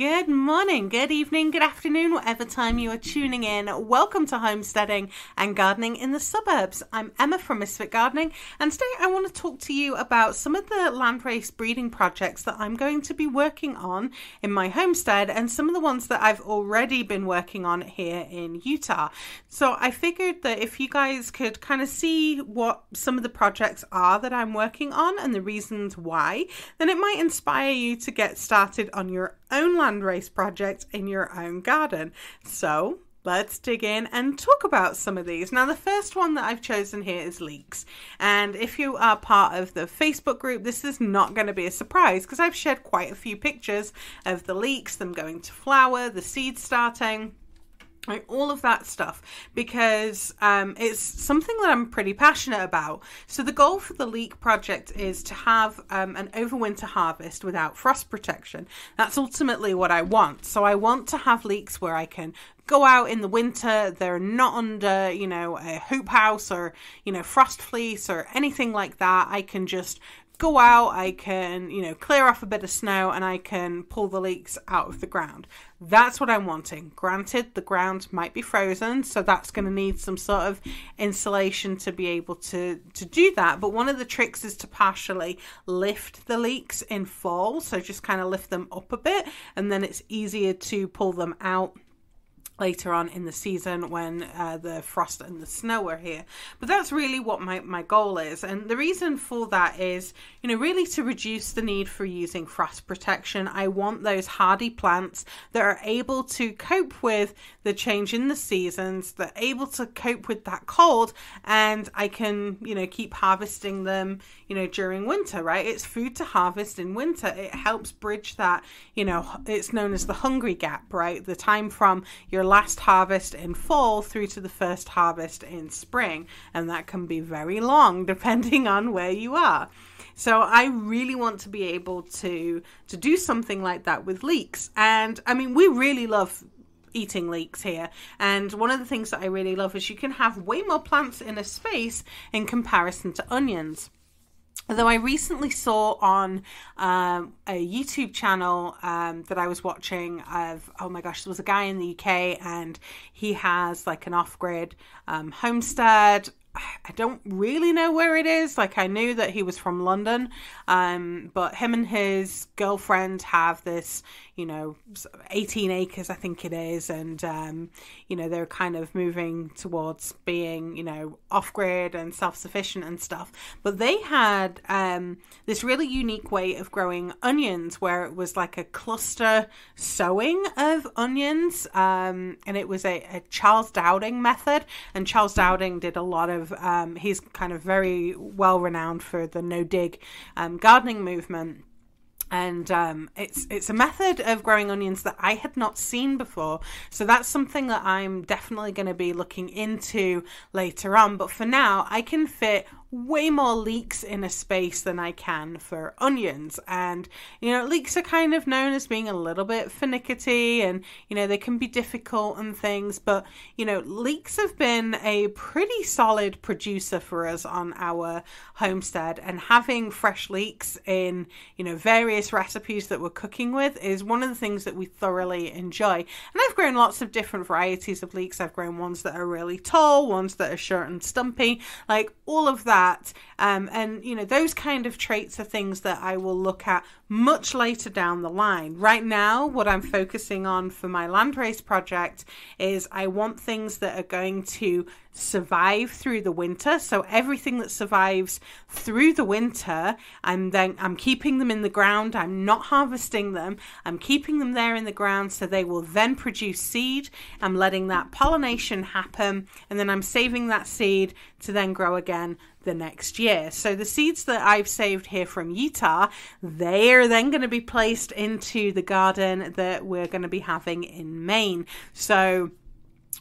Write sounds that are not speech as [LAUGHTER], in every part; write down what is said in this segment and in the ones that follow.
Good morning, good evening, good afternoon, whatever time you are tuning in. Welcome to Homesteading and Gardening in the Suburbs. I'm Emma from Misfit Gardening, and today I want to talk to you about some of the landrace breeding projects that I'm going to be working on in my homestead and some of the ones that I've already been working on here in Utah. So I figured that if you guys could kind of see what some of the projects are that I'm working on and the reasons why, then it might inspire you to get started on your own landrace project in your own garden. So let's dig in and talk about some of these. Now, the first one that I've chosen here is leeks. And if you are part of the Facebook group, this is not going to be a surprise because I've shared quite a few pictures of the leeks, them going to flower, the seeds starting like all of that stuff because um, it's something that I'm pretty passionate about. So the goal for the leek project is to have um, an overwinter harvest without frost protection. That's ultimately what I want. So I want to have leeks where I can go out in the winter. They're not under, you know, a hoop house or, you know, frost fleece or anything like that. I can just go out, I can, you know, clear off a bit of snow and I can pull the leeks out of the ground. That's what I'm wanting. Granted, the ground might be frozen, so that's going to need some sort of insulation to be able to, to do that. But one of the tricks is to partially lift the leeks in fall, so just kind of lift them up a bit, and then it's easier to pull them out later on in the season when uh, the frost and the snow are here. But that's really what my, my goal is. And the reason for that is, you know, really to reduce the need for using frost protection. I want those hardy plants that are able to cope with the change in the seasons, that are able to cope with that cold, and I can, you know, keep harvesting them, you know, during winter, right? It's food to harvest in winter. It helps bridge that, you know, it's known as the hungry gap, right? The time from your last harvest in fall through to the first harvest in spring. And that can be very long [LAUGHS] depending on where you are. So I really want to be able to to do something like that with leeks. And I mean we really love eating leeks here. And one of the things that I really love is you can have way more plants in a space in comparison to onions. Although I recently saw on um, a YouTube channel um, that I was watching of, oh my gosh, there was a guy in the UK and he has like an off grid um, homestead I don't really know where it is. Like I knew that he was from London, um, but him and his girlfriend have this, you know, 18 acres, I think it is, and um, you know they're kind of moving towards being, you know, off grid and self sufficient and stuff. But they had um, this really unique way of growing onions, where it was like a cluster sowing of onions, um, and it was a, a Charles Dowding method, and Charles Dowding did a lot of of um, he's kind of very well renowned for the no dig um, gardening movement and um, it's it's a method of growing onions that I had not seen before. So that's something that I'm definitely going to be looking into later on. But for now, I can fit way more leeks in a space than I can for onions. And, you know, leeks are kind of known as being a little bit finicky and, you know, they can be difficult and things. But, you know, leeks have been a pretty solid producer for us on our homestead. And having fresh leeks in, you know, various recipes that we're cooking with is one of the things that we thoroughly enjoy. And I've grown lots of different varieties of leeks. I've grown ones that are really tall, ones that are short and stumpy, like all of that that. Um, and, you know, those kind of traits are things that I will look at much later down the line. Right now, what I'm focusing on for my landrace project is I want things that are going to survive through the winter. So everything that survives through the winter, I'm then I'm keeping them in the ground. I'm not harvesting them. I'm keeping them there in the ground so they will then produce seed. I'm letting that pollination happen and then I'm saving that seed to then grow again the next year. So the seeds that I've saved here from Utah, they're then going to be placed into the garden that we're going to be having in Maine. So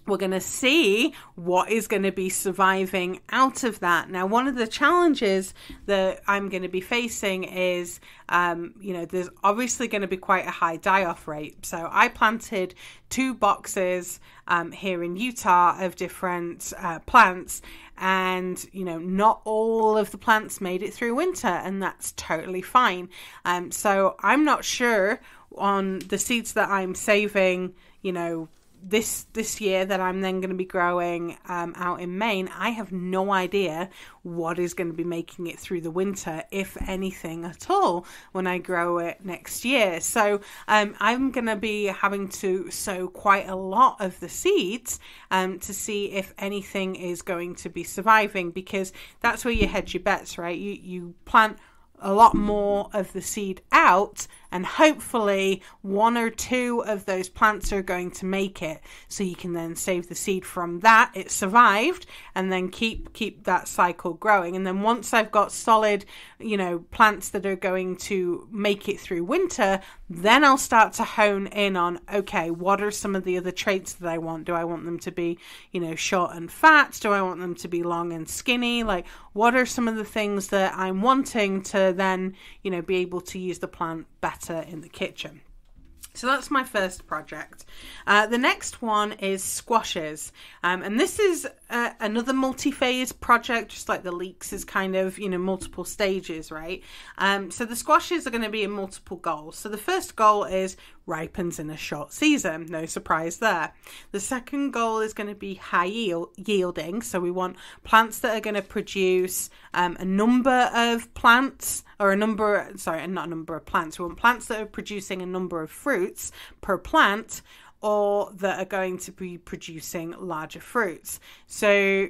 we're going to see what is going to be surviving out of that. Now, one of the challenges that I'm going to be facing is, um, you know, there's obviously going to be quite a high die off rate. So I planted two boxes um, here in Utah of different uh, plants, and you know not all of the plants made it through winter and that's totally fine um, so i'm not sure on the seeds that I'm saving, you know, this this year that I'm then going to be growing um, out in Maine, I have no idea what is going to be making it through the winter, if anything at all, when I grow it next year. So um, I'm going to be having to sow quite a lot of the seeds um, to see if anything is going to be surviving, because that's where you hedge your bets, right? You you plant a lot more of the seed out and hopefully one or two of those plants are going to make it. So you can then save the seed from that. It survived and then keep keep that cycle growing. And then once i've got solid you know plants that are going to make it through winter then i'll start to hone in on okay what are some of the other traits that i want? Do i want them to be you know short and fat? Do i want them to be long and skinny? Like what are some of the things that i'm wanting to then you know be able to use the plant better in the kitchen. So that's my first project. Uh, the next one is squashes, um, and this is uh, another multi-phase project, just like the leeks is kind of you know multiple stages, right? Um, so the squashes are going to be in multiple goals. So the first goal is ripens in a short season, no surprise there. The second goal is going to be high yield, yielding, so we want plants that are going to produce um, a number of plants or a number, sorry, not a number of plants. We want plants that are producing a number of fruits per plant or that are going to be producing larger fruits. So,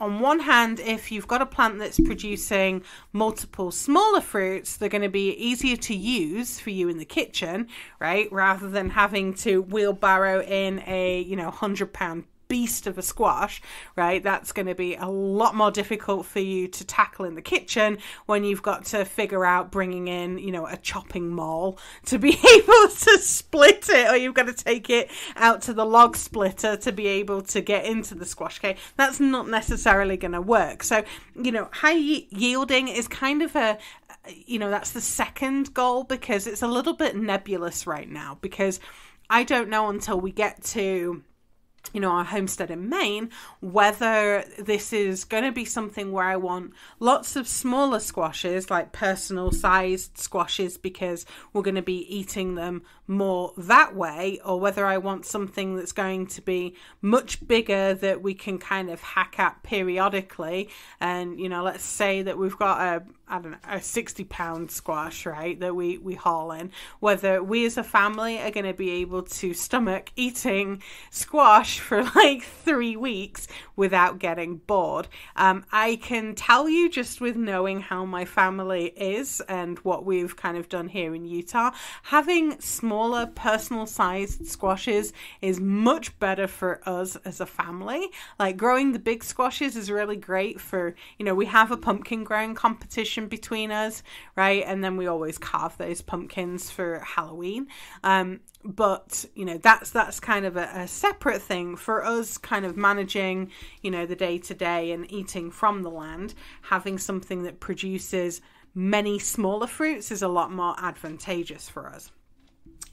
on one hand, if you've got a plant that's producing multiple smaller fruits, they're going to be easier to use for you in the kitchen, right? Rather than having to wheelbarrow in a, you know, 100 pound beast of a squash, right? That's going to be a lot more difficult for you to tackle in the kitchen when you've got to figure out bringing in, you know, a chopping maul to be [LAUGHS] able to split it, or you've got to take it out to the log splitter to be able to get into the squash cake. That's not necessarily going to work. So, you know, high yielding is kind of a, you know, that's the second goal because it's a little bit nebulous right now because I don't know until we get to you know, our homestead in Maine, whether this is going to be something where I want lots of smaller squashes, like personal sized squashes, because we're going to be eating them more that way, or whether I want something that's going to be much bigger that we can kind of hack at periodically. And, you know, let's say that we've got a, I don't know, a 60 pound squash, right, that we, we haul in, whether we as a family are going to be able to stomach eating squash for [LAUGHS] like three weeks without getting bored. Um, I can tell you just with knowing how my family is and what we've kind of done here in Utah, having smaller personal sized squashes is much better for us as a family. Like growing the big squashes is really great for, you know, we have a pumpkin growing competition between us, right? And then we always carve those pumpkins for Halloween. Um, but you know that's that's kind of a, a, separate thing for us kind of managing you know the day to day and eating from the land having something that produces many smaller fruits is a lot more advantageous for us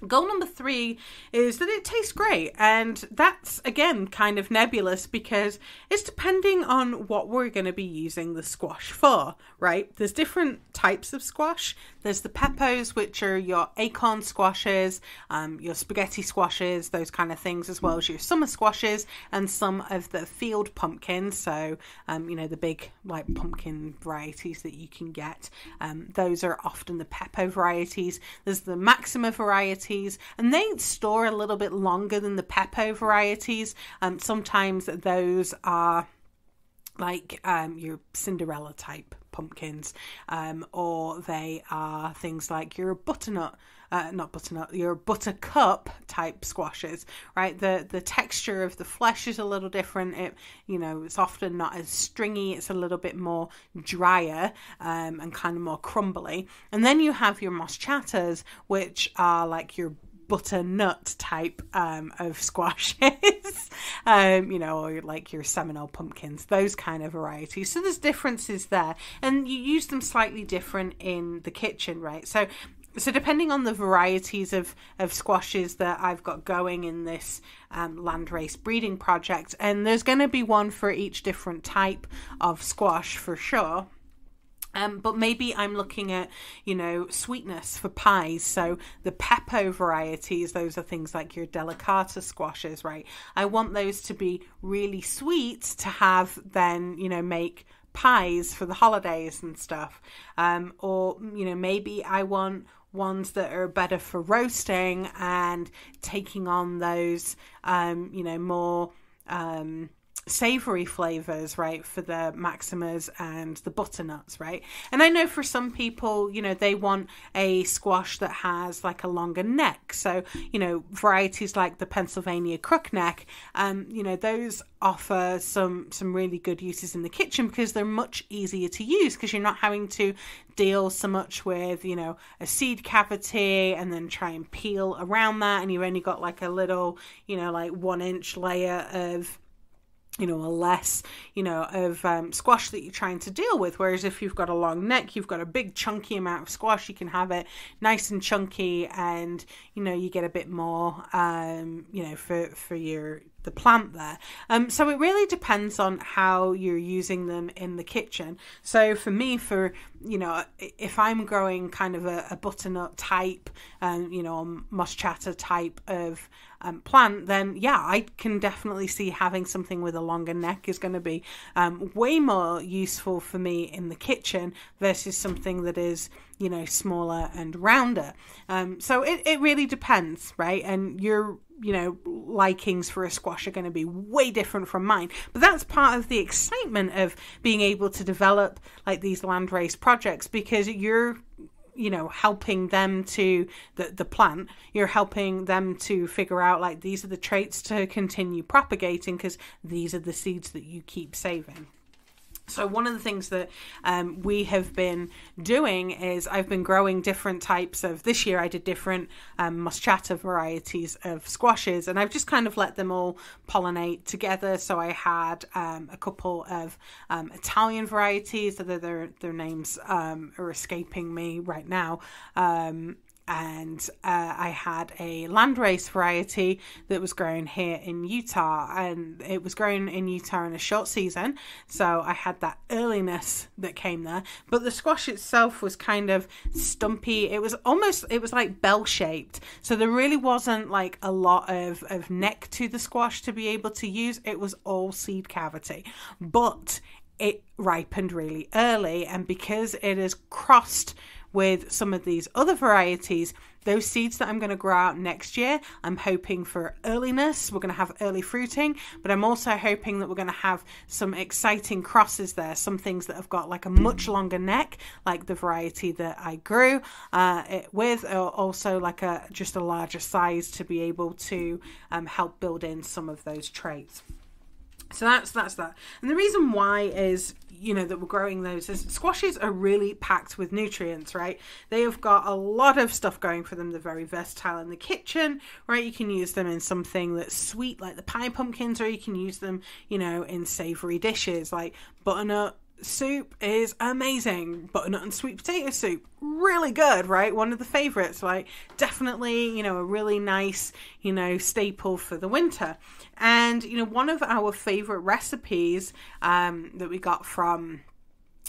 Goal number three is that it tastes great, and that's again kind of nebulous because it's depending on what we're going to be using the squash for, right? There's different types of squash. There's the pepos, which are your acorn squashes, um, your spaghetti squashes, those kind of things, as well as your summer squashes and some of the field pumpkins. So, um, you know, the big like pumpkin varieties that you can get. Um, those are often the pepo varieties. There's the Maxima variety varieties, and they store a little bit longer than the Pepo varieties. Um, sometimes those are like um, your Cinderella type pumpkins, um, or they are things like your butternut. Uh, not butternut, your buttercup type squashes, right? The the texture of the flesh is a little different. It, you know, it's often not as stringy. It's a little bit more drier um, and kind of more crumbly. And then you have your moschatas, which are like your butternut type um, of [LAUGHS] squashes, um, you know, or like your Seminole pumpkins, those kind of varieties. So there's differences there, and you use them slightly different in the kitchen, right? So so depending on the varieties of, of squashes that I've got going in this um, landrace breeding project, and there's going to be one for each different type of squash for sure Um, but maybe I'm looking at, you know, sweetness for pies. So the Pepo varieties, those are things like your delicata squashes, right? I want those to be really sweet to have then, you know, make pies for the holidays and stuff. Um, or, you know, maybe I want ones that are better for roasting and taking on those, um, you know, more. Um, savory flavors, right, for the Maximas and the butternuts, right? And I know for some people, you know, they want a squash that has like a longer neck. So, you know, varieties like the Pennsylvania crookneck, um, you know, those offer some some really good uses in the kitchen because they're much easier to use because you're not having to deal so much with, you know, a seed cavity and then try and peel around that and you've only got like a little, you know, like one inch layer of you know, a less, you know, of um, squash that you're trying to deal with. Whereas if you've got a long neck, you've got a big chunky amount of squash, you can have it nice and chunky, and you know, you get a bit more, um, you know, for for your the plant there. Um, so it really depends on how you're using them in the kitchen. So for me, for you know, if I'm growing kind of a, a butternut type, um, you know, must moschata type of um, plant, then yeah, I can definitely see having something with a longer neck is going to be um, way more useful for me in the kitchen versus something that is you know smaller and rounder. Um, so it, it really depends, right? And your you know likings for a squash are going to be way different from mine but that's part of the excitement of being able to develop like these landrace projects because you're you know helping them to the the plant you're helping them to figure out like these are the traits to continue propagating because these are the seeds that you keep saving so one of the things that um, we have been doing is I've been growing different types of. This year I did different um, varieties of squashes, and I've just kind of let them all pollinate together. So I had um, a couple of um, Italian varieties, although their their names um, are escaping me right now. And uh, I had a landrace variety that was grown here in Utah, and it was grown in Utah in a short season, so I had that earliness that came there. But the squash itself was kind of stumpy. It was almost it was like bell shaped, so there really wasn't like a lot of of neck to the squash to be able to use. It was all seed cavity, but it ripened really early, and because it is crossed with some of these other varieties, those seeds that I'm going to grow out next year, I'm hoping for earliness. We're going to have early fruiting, but I'm also hoping that we're going to have some exciting crosses there. Some things that have got like a much longer neck, like the variety that I grew uh, it with, or also like a just a larger size to be able to um, help build in some of those traits. So that's that's that. And the reason why is you know that we're growing those is squashes are really packed with nutrients, right? They have got a lot of stuff going for them. They're very versatile in the kitchen, right? You can use them in something that's sweet like the pie pumpkins or you can use them, you know, in savory dishes like butternut soup is amazing. Butternut and sweet potato soup, really good, right? One of the favorites, like definitely, you know, a really nice, you know, staple for the winter. And, you know, one of our favorite recipes um, that we got from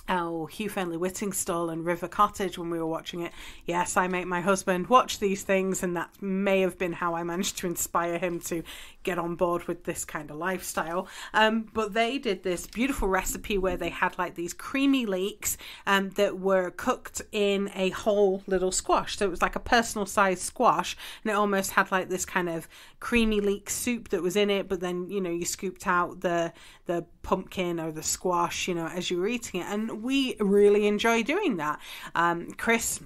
oh, Hugh Fearnley Whittingstall and River Cottage when we were watching it. Yes, I make my husband watch these things, and that may have been how I managed to inspire him to get on board with this kind of lifestyle. Um, but they did this beautiful recipe where they had like these creamy leeks um, that were cooked in a whole little squash. So it was like a personal sized squash, and it almost had like this kind of creamy leek soup that was in it. But then you know you scooped out the the pumpkin or the squash, you know, as you were eating it, and we really enjoy doing that. Um, Chris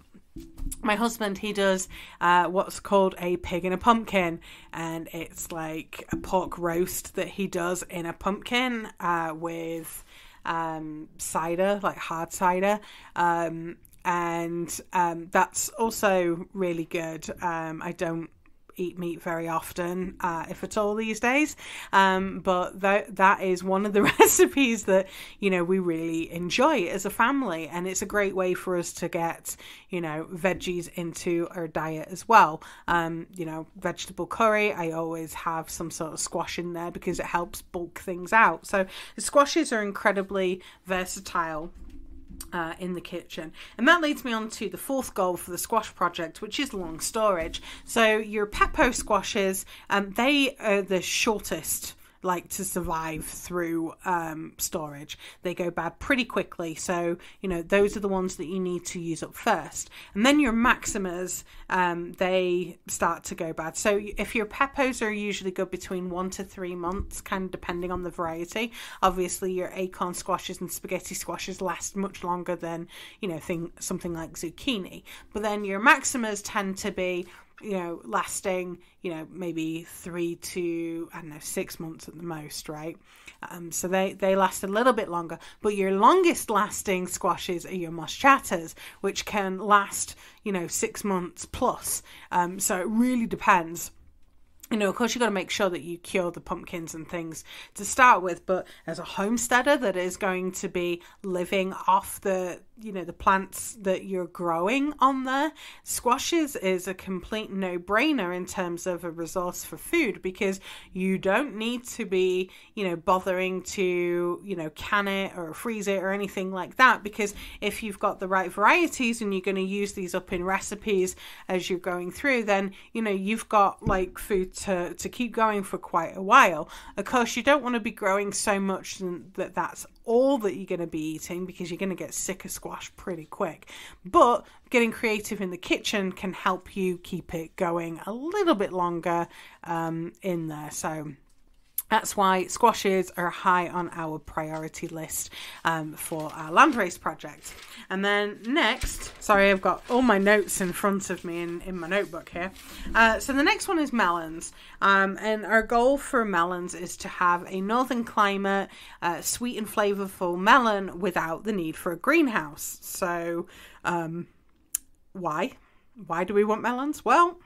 my husband he does uh, what's called a pig in a pumpkin and it's like a pork roast that he does in a pumpkin uh, with um, cider like hard cider um, and um, that's also really good um, i don't eat meat very often, uh, if at all these days. Um, but that that is one of the [LAUGHS] recipes that you know we really enjoy as a family, and it's a great way for us to get you know veggies into our diet as well. Um, you know, vegetable curry. I always have some sort of squash in there because it helps bulk things out. So the squashes are incredibly versatile uh, in the kitchen. And that leads me on to the fourth goal for the squash project, which is long storage. So your Pepo squashes, um, they are the shortest like to survive through um, storage. They go bad pretty quickly, so you know those are the ones that you need to use up first. And then your Maximas, um, they start to go bad. So if your Pepos are usually good between one to three months, kind of depending on the variety. Obviously, your acorn squashes and spaghetti squashes last much longer than you know thing something like zucchini. But then your Maximas tend to be you know, lasting, you know, maybe three to I don't know six months at the most, right? Um, so they they last a little bit longer. But your longest lasting squashes are your moschatas, which can last, you know, six months plus. Um, so it really depends you know, of course, you've got to make sure that you cure the pumpkins and things to start with. But as a homesteader that is going to be living off the you know the plants that you're growing on there. Squashes is a complete no-brainer in terms of a resource for food because you don't need to be you know bothering to you know can it or freeze it or anything like that because if you've got the right varieties and you're going to use these up in recipes as you're going through then you know you've got like food to to keep going for quite a while. Of course you don't want to be growing so much that that's all that you're going to be eating because you're going to get sick of squash pretty quick. But getting creative in the kitchen can help you keep it going a little bit longer um, in there. So that's why squashes are high on our priority list um, for our landrace project. And then next, sorry, I've got all my notes in front of me in, in my notebook here. Uh, so the next one is melons. Um, and our goal for melons is to have a northern climate, uh, sweet and flavorful melon without the need for a greenhouse. So, um, why? Why do we want melons? Well,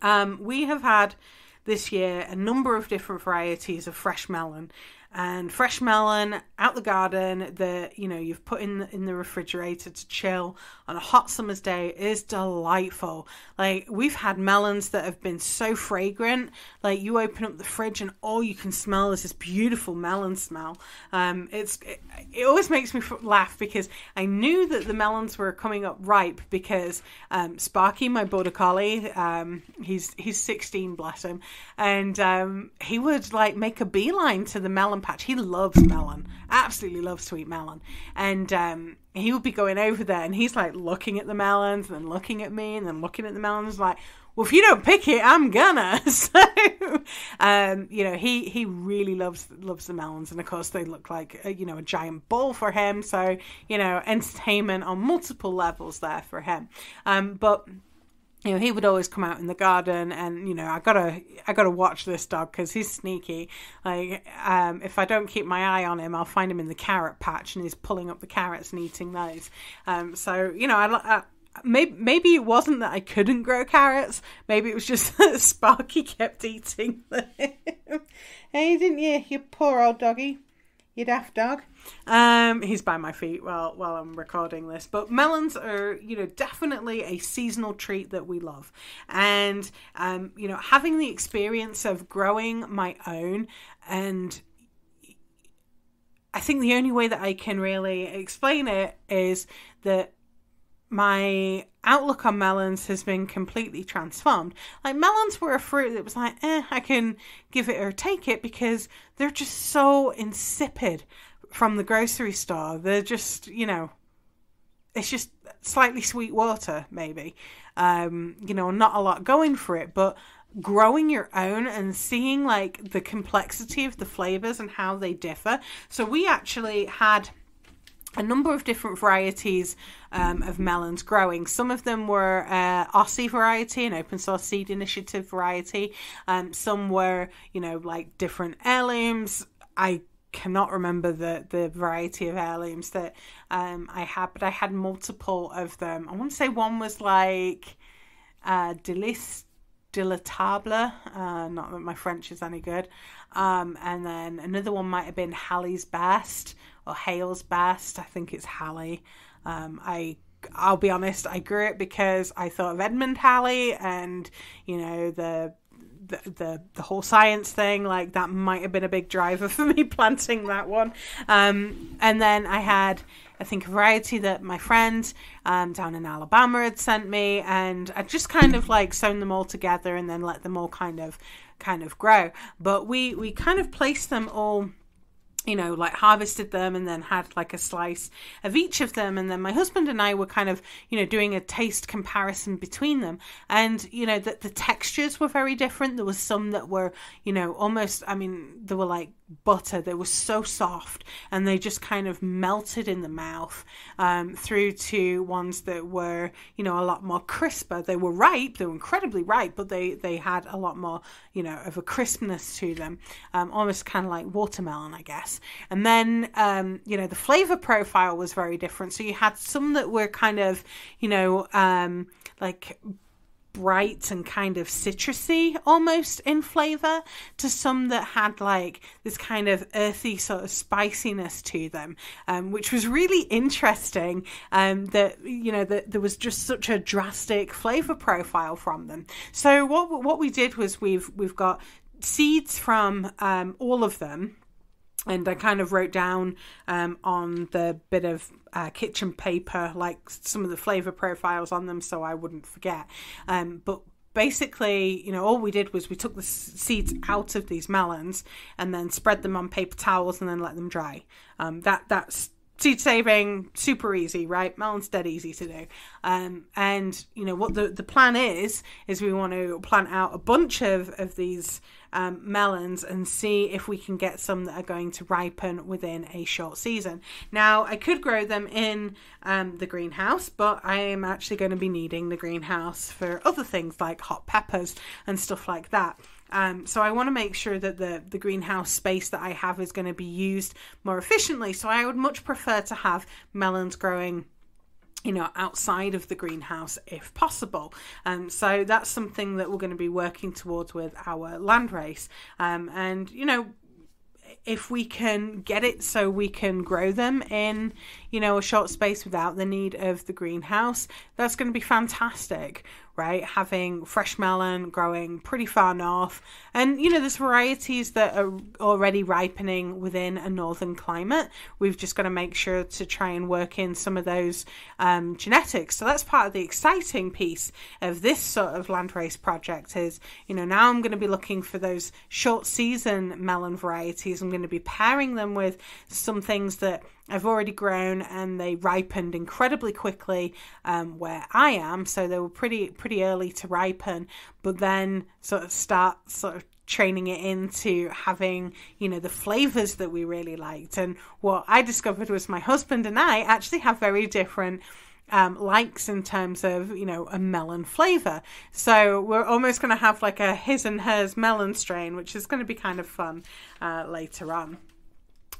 um, we have had this year a number of different varieties of fresh melon and fresh melon out the garden that you know you've put in the, in the refrigerator to chill on a hot summer's day is delightful. Like we've had melons that have been so fragrant. Like you open up the fridge and all you can smell is this beautiful melon smell. Um, it's it, it, always makes me laugh because i knew that the melons were coming up ripe because um, sparky my border collie um, he's he's 16 bless him and um, he would like make a beeline to the melon patch. He loves melon, absolutely loves sweet melon, and um, he would be going over there, and he's like looking at the melons, and then looking at me, and then looking at the melons, like, well, if you don't pick it, I'm gonna. [LAUGHS] So, um, you know, he he really loves loves the melons, and of course they look like a, you know a giant ball for him. So, you know, entertainment on multiple levels there for him. Um, but you know, he would always come out in the garden, and you know, I gotta, I gotta watch this dog because he's sneaky. Like, um, if I don't keep my eye on him, I'll find him in the carrot patch, and he's pulling up the carrots and eating those. Um, so you know, I, I maybe maybe it wasn't that I couldn't grow carrots. Maybe it was just [LAUGHS] that Sparky kept eating them. [LAUGHS] hey, didn't you, you poor old doggy? You daft dog. Um, he's by my feet while while I'm recording this. But melons are, you know, definitely a seasonal treat that we love, and um, you know, having the experience of growing my own and I think the only way that I can really explain it is that my outlook on melons has been completely transformed. Like melons were a fruit that was like, eh, I can give it or take it because they're just so insipid from the grocery store. They're just, you know, it's just slightly sweet water, maybe. Um, you know, not a lot going for it, but growing your own and seeing like the complexity of the flavors and how they differ. So we actually had a number of different varieties um, of melons growing. Some of them were uh, OSSI variety, an open source seed initiative variety. Um, some were, you know, like different heirlooms. I cannot remember the the variety of heirlooms that um, I had, but I had multiple of them. I want to say one was like uh, Delice de la Table. Uh, not that my French is any good. Um, and then another one might have been Halley's Best or Hale's Best. I think it's Halley. Um, I I'll be honest, I grew it because I thought of Edmund Halley and you know the the, the, the whole science thing like that might have been a big driver [LAUGHS] for me planting that one um, and then i had i think a variety that my friend um, down in alabama had sent me and i just kind of like sewn them all together and then let them all kind of kind of grow but we we kind of placed them all you know, like harvested them and then had like a slice of each of them. And then my husband and I were kind of, you know, doing a taste comparison between them. And, you know, that the textures were very different. There was some that were, you know, almost, I mean, they were like butter. They were so soft and they just kind of melted in the mouth um, through to ones that were, you know, a lot more crisper. They were ripe, they were incredibly ripe, but they, they had a lot more, you know, of a crispness to them, um, almost kind of like watermelon, I guess. And then, um, you know, the flavor profile was very different. So you had some that were kind of, you know, um, like bright and kind of citrusy almost in flavor to some that had like this kind of earthy sort of spiciness to them um, which was really interesting um, that you know that there was just such a drastic flavor profile from them. So what what we did was we've we've got seeds from um, all of them and I kind of wrote down um, on the bit of uh, kitchen paper like some of the flavor profiles on them so I wouldn't forget. Um, but basically, you know, all we did was we took the seeds out of these melons and then spread them on paper towels and then let them dry. Um, that that's seed saving super easy right melon's dead easy to do um, and you know what the, the plan is is we want to plant out a bunch of, of these um, melons and see if we can get some that are going to ripen within a short season now i could grow them in um, the greenhouse but i am actually going to be needing the greenhouse for other things like hot peppers and stuff like that um, so I want to make sure that the, the greenhouse space that I have is going to be used more efficiently. So I would much prefer to have melons growing you know, outside of the greenhouse if possible. Um, so that's something that we're going to be working towards with our land race. Um, and, you know, if we can get it so we can grow them in, you know, a short space without the need of the greenhouse, that's going to be fantastic right? Having fresh melon growing pretty far north. And, you know, there's varieties that are already ripening within a northern climate. We've just got to make sure to try and work in some of those um, genetics. So that's part of the exciting piece of this sort of landrace project is, you know, now I'm going to be looking for those short season melon varieties. I'm going to be pairing them with some things that I've already grown and they ripened incredibly quickly um, where I am. So they were pretty pretty early to ripen, but then sort of start sort of training it into having you know the flavors that we really liked. And what i discovered was my husband and i actually have very different um, likes in terms of you know a melon flavor. So we're almost going to have like a his and hers melon strain which is going to be kind of fun uh, later on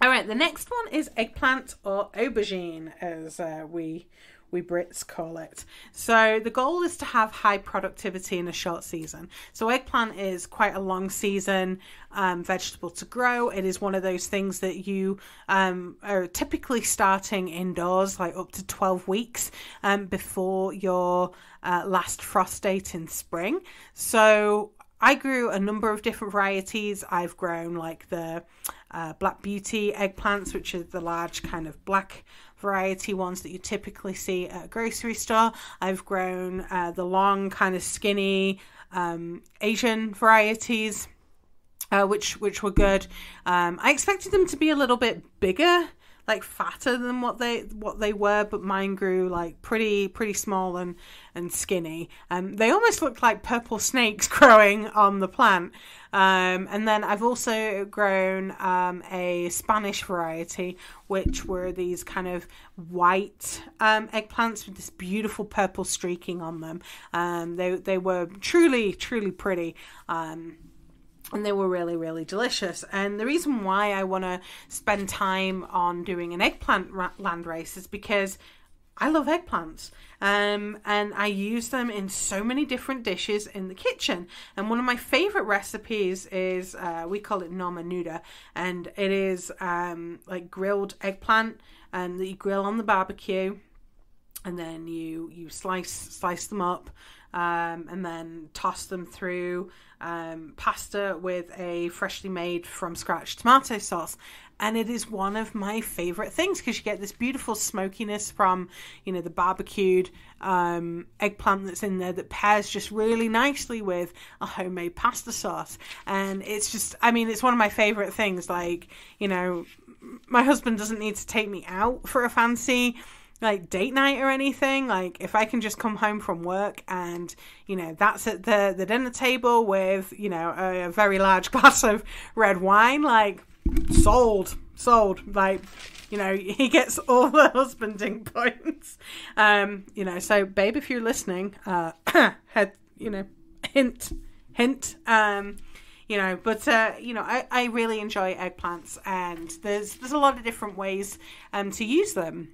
all right, the next one is eggplant or aubergine, as uh, we we Brits call it. So the goal is to have high productivity in a short season. So eggplant is quite a long season um, vegetable to grow. It is one of those things that you um, are typically starting indoors, like up to twelve weeks um, before your uh, last frost date in spring. So I grew a number of different varieties. I've grown like the uh, Black Beauty eggplants, which are the large kind of black variety ones that you typically see at a grocery store. I've grown uh, the long, kind of skinny um, Asian varieties. Uh, which which were good. Um, I expected them to be a little bit bigger like fatter than what they what they were, but mine grew like pretty pretty small and and skinny. Um, they almost looked like purple snakes [LAUGHS] growing on the plant. Um, and then I've also grown um, a Spanish variety, which were these kind of white um, eggplants with this beautiful purple streaking on them. Um, they they were truly truly pretty. Um, and they were really really delicious. And the reason why i want to spend time on doing an eggplant ra- land race is because i love eggplants. Um, and i use them in so many different dishes in the kitchen. And one of my favorite recipes is uh, we call it norma nuda. And it is um, like grilled eggplant and that you grill on the barbecue and then you you slice slice them up um, and then toss them through um, pasta with a freshly made from scratch tomato sauce. And it is one of my favorite things because you get this beautiful smokiness from, you know, the barbecued um, eggplant that's in there that pairs just really nicely with a homemade pasta sauce. And it's just, I mean, it's one of my favorite things. Like, you know, my husband doesn't need to take me out for a fancy like date night or anything like if i can just come home from work and you know that's at the the dinner table with you know a, a very large [LAUGHS] glass of red wine like sold sold. Like you know [LAUGHS] he gets all the husbanding [LAUGHS] points. Um you know so babe if you're listening uh [COUGHS] had you know hint hint um you know but uh you know i i really enjoy eggplants and there's there's a lot of different ways um to use them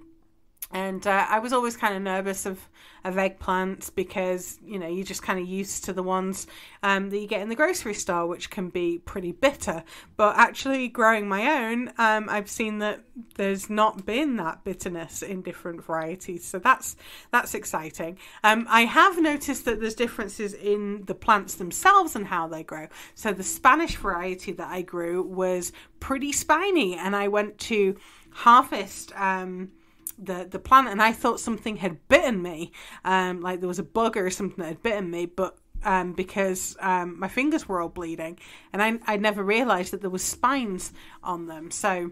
and uh, I was always kind of nervous of, of eggplants because, you know, you're just kind of used to the ones um, that you get in the grocery store, which can be pretty bitter. But actually, growing my own, um, I've seen that there's not been that bitterness in different varieties. So that's that's exciting. Um, I have noticed that there's differences in the plants themselves and how they grow. So the Spanish variety that I grew was pretty spiny, and I went to harvest. Um, the the plant and I thought something had bitten me, um, like there was a bug or something that had bitten me, but um, because um, my fingers were all bleeding, and I I never realised that there was spines on them. So,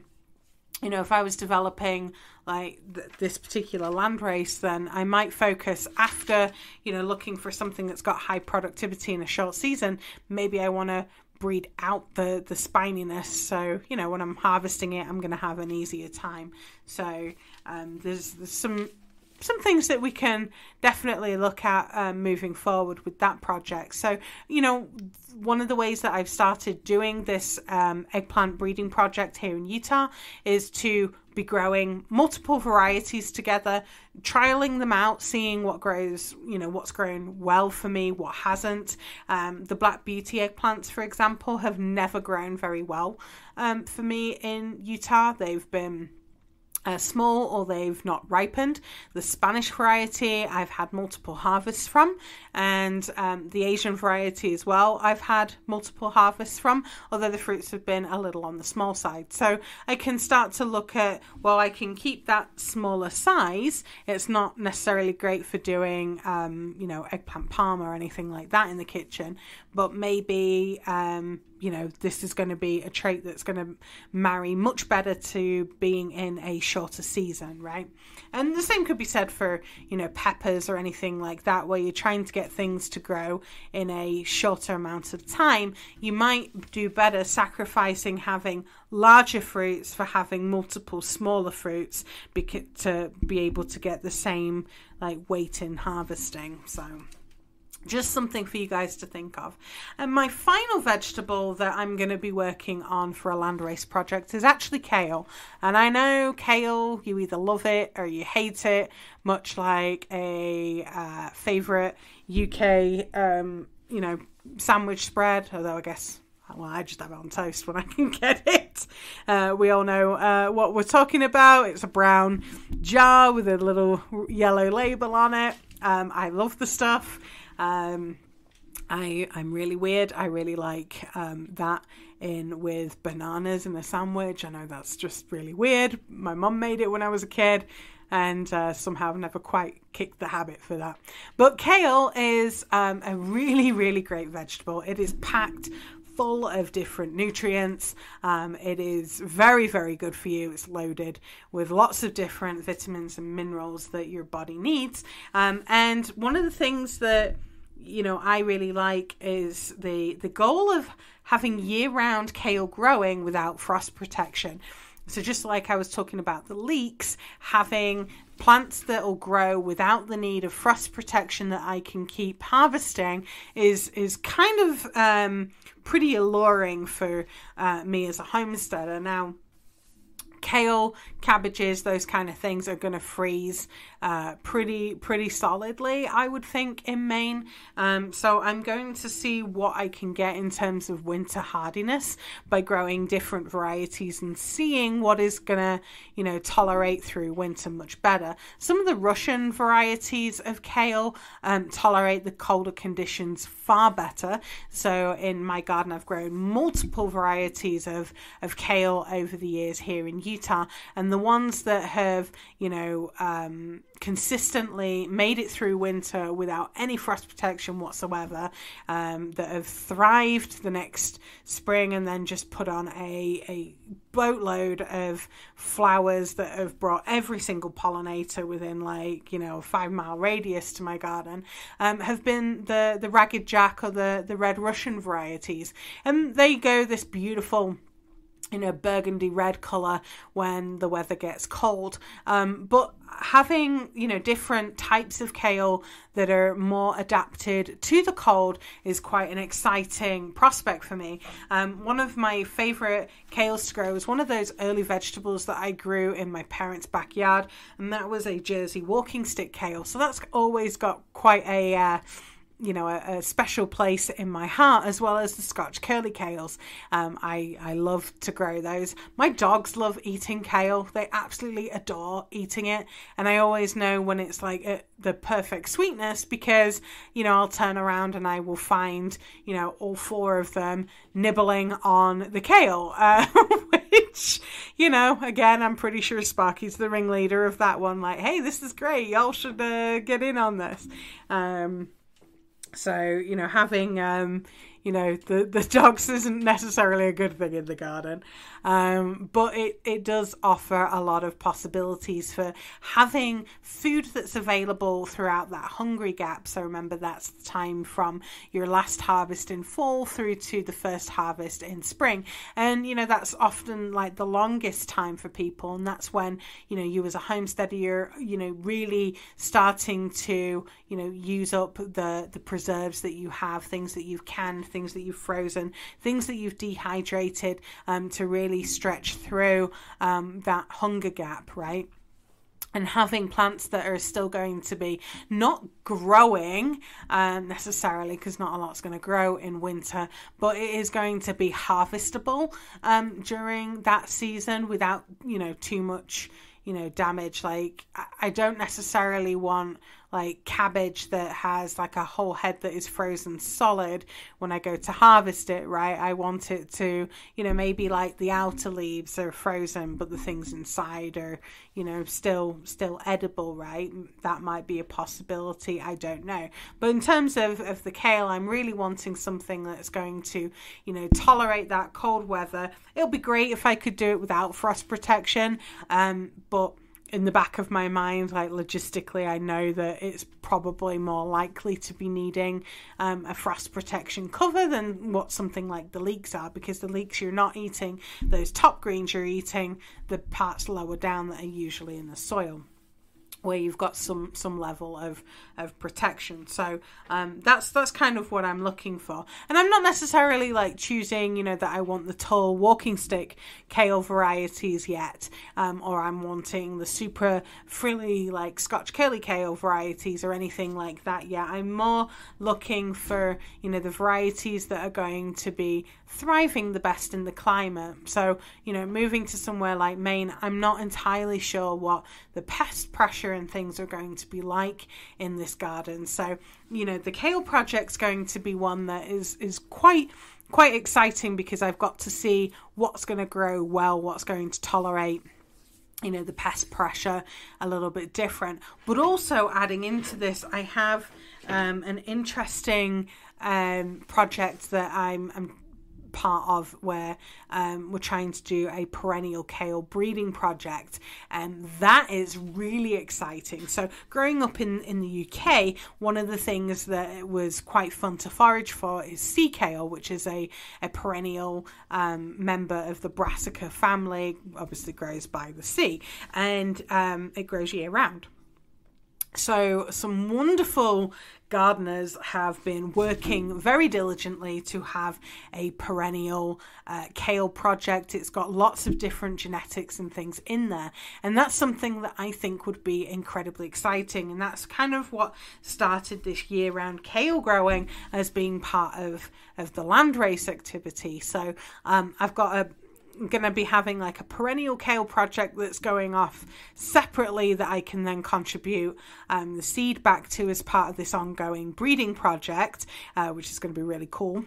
you know, if I was developing like th- this particular landrace, then I might focus after you know looking for something that's got high productivity in a short season. Maybe I want to breed out the the spininess so you know when i'm harvesting it i'm going to have an easier time so um, there's, there's some some things that we can definitely look at um, moving forward with that project. So, you know, one of the ways that I've started doing this um, eggplant breeding project here in Utah is to be growing multiple varieties together, trialing them out, seeing what grows, you know, what's grown well for me, what hasn't. Um, the Black Beauty eggplants, for example, have never grown very well um, for me in Utah. They've been uh, small or they've not ripened. The Spanish variety I've had multiple harvests from, and um, the Asian variety as well I've had multiple harvests from, although the fruits have been a little on the small side. So I can start to look at, well, I can keep that smaller size. It's not necessarily great for doing, um, you know, eggplant parm or anything like that in the kitchen, but maybe. Um, you know, this is going to be a trait that's going to marry much better to being in a shorter season, right? And the same could be said for, you know, peppers or anything like that, where you're trying to get things to grow in a shorter amount of time. You might do better sacrificing having larger fruits for having multiple smaller fruits because to be able to get the same like weight in harvesting. So just something for you guys to think of. And my final vegetable that I'm going to be working on for a landrace project is actually kale. And I know kale, you either love it or you hate it, much like a uh, favourite UK, um, you know, sandwich spread, although I guess well, I just have it on toast when I can get it. Uh, we all know uh, what we're talking about. It's a brown jar with a little yellow label on it. Um, I love the stuff. Um, I I'm really weird. I really like um, that in with bananas in a sandwich. I know that's just really weird. My mum made it when I was a kid, and uh, somehow I've never quite kicked the habit for that. But kale is um, a really really great vegetable. It is packed full of different nutrients. Um, it is very, very good for you. It's loaded with lots of different vitamins and minerals that your body needs. Um, and one of the things that you know I really like is the the goal of having year-round kale growing without frost protection. So just like I was talking about the leeks, having plants that will grow without the need of frost protection that I can keep harvesting is is kind of um, pretty alluring for uh, me as a homesteader. Now, kale, cabbages, those kind of things are going to freeze uh, pretty pretty solidly, I would think, in Maine. Um, so I'm going to see what I can get in terms of winter hardiness by growing different varieties and seeing what is gonna, you know, tolerate through winter much better. Some of the Russian varieties of kale um, tolerate the colder conditions far better. So in my garden, I've grown multiple varieties of of kale over the years here in Utah, and the ones that have, you know, um, consistently made it through winter without any frost protection whatsoever, um, that have thrived the next spring and then just put on a, a boatload of flowers that have brought every single pollinator within like you know a five mile radius to my garden um, have been the the ragged jack or the the red russian varieties. And they go this beautiful in a burgundy red color when the weather gets cold. Um, but having you know different types of kale that are more adapted to the cold is quite an exciting prospect for me. Um, one of my favorite kales to grow was one of those early vegetables that I grew in my parents' backyard, and that was a Jersey walking stick kale. So that's always got quite a uh, you know, a, a, special place in my heart, as well as the Scotch curly kales. Um, I, I love to grow those. My dogs love eating kale. They absolutely adore eating it. And I always know when it's like a, the perfect sweetness because, you know, I'll turn around and I will find, you know, all four of them nibbling on the kale, [LAUGHS] uh, which, you know, again, I'm pretty sure Sparky's the ringleader of that one. Like, hey, this is great. Y'all should uh, get in on this. Um, so, you know, having um, you know the the [LAUGHS] dogs isn't necessarily a good thing in the garden. Um, but it, it does offer a lot of possibilities for having food that's available throughout that hungry gap. So remember that's the time from your last harvest in fall through to the first harvest in spring. And you know that's often like the longest time for people. And that's when you know you as a homesteader you're you know really starting to you know use up the the preserves that you have things that you've canned things that you've frozen, things that you've dehydrated um, to really stretch through um, that hunger gap, right? and having plants that are still going to be not growing um, necessarily because not a lot's going to grow in winter, but it is going to be harvestable um, during that season without you know too much you know damage. Like I don't necessarily want like cabbage that has like a whole head that is frozen solid when I go to harvest it, right? I want it to, you know, maybe like the outer leaves are frozen, but the things inside are, you know, still still edible, right? That might be a possibility. I don't know. But in terms of, of the kale, I'm really wanting something that's going to, you know, tolerate that cold weather. It'll be great if I could do it without frost protection. Um, but in the back of my mind, like logistically, I know that it's probably more likely to be needing um, a frost protection cover than what something like the leeks are, because the leeks you're not eating those top greens, you're eating the parts lower down that are usually in the soil where you've got some some level of of protection. So um, that's that's kind of what i'm looking for. And i'm not necessarily like choosing you know that i want the tall walking stick kale varieties yet um, or i'm wanting the super frilly like scotch curly kale varieties or anything like that yet. I'm more looking for you know the varieties that are going to be thriving the best in the climate. So you know moving to somewhere like maine i'm not entirely sure what the pest pressure and things are going to be like in this garden. So, you know, the kale project's going to be one that is is quite quite exciting because I've got to see what's going to grow well, what's going to tolerate you know the pest pressure a little bit different but also adding into this i have um, an interesting um, project that I'm, I'm part of where um, we're trying to do a perennial kale breeding project, and that is really exciting. So, growing up in, in the UK, one of the things that was quite fun to forage for is sea kale, which is a, a perennial um, member of the Brassica family, obviously grows by the sea, and um, it grows year round So, some wonderful gardeners have been working very diligently to have a perennial uh, kale project. It's got lots of different genetics and things in there, and that's something that I think would be incredibly exciting. And that's kind of what started this year round kale growing as being part of, of the landrace activity. So, um, I've got a going to be having like a perennial kale project that's going off separately that I can then contribute um, the seed back to as part of this ongoing breeding project, uh, which is going to be really cool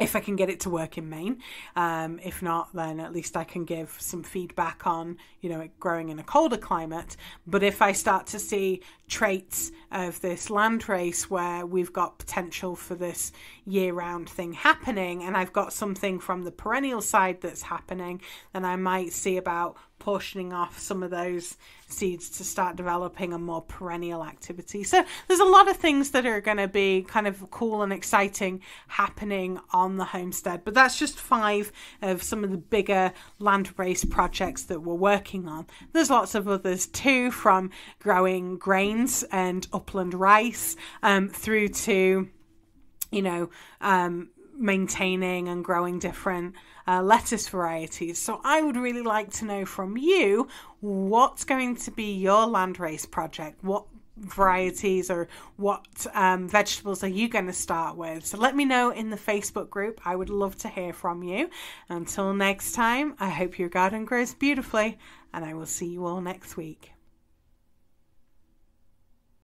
if I can get it to work in Maine. Um, if not, then at least I can give some feedback on, you know, it growing in a colder climate. But if I start to see traits of this land race where we've got potential for this year round thing happening, and I've got something from the perennial side that's happening, then I might see about portioning off some of those seeds to start developing a more perennial activity. So there's a lot of things that are going to be kind of cool and exciting happening on the homestead. But that's just five of some of the bigger landrace projects that we're working on. There's lots of others too, from growing grains and upland rice um, through to, you know, um, maintaining and growing different uh, lettuce varieties. So I would really like to know from you what's going to be your landrace project. What varieties or what um, vegetables are you going to start with? So let me know in the Facebook group. I would love to hear from you. Until next time, I hope your garden grows beautifully, and I will see you all next week.